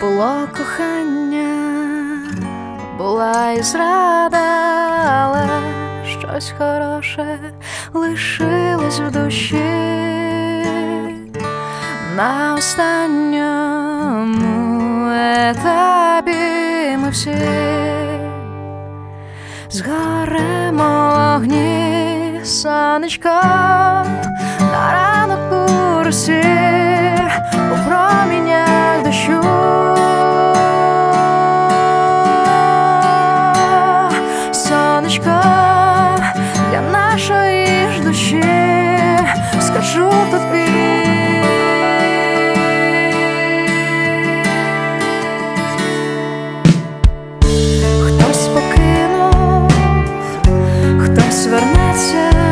Було кохання, була і зрада, але щось хороше лишилось в душі на останньому етапі ми всі згоремо огні, сонечко на ранок курсі. свернеться.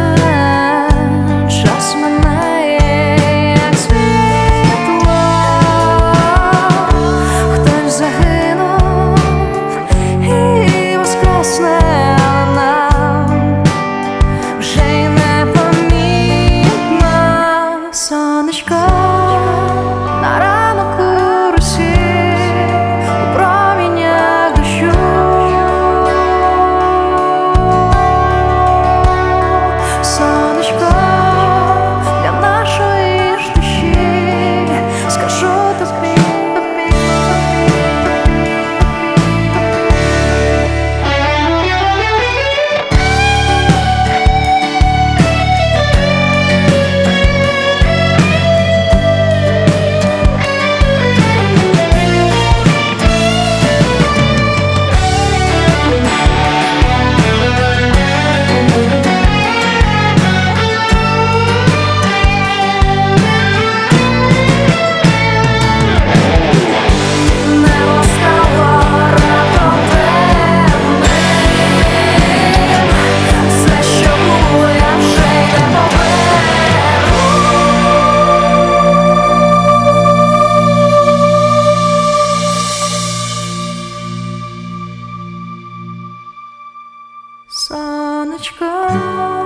Сонечко.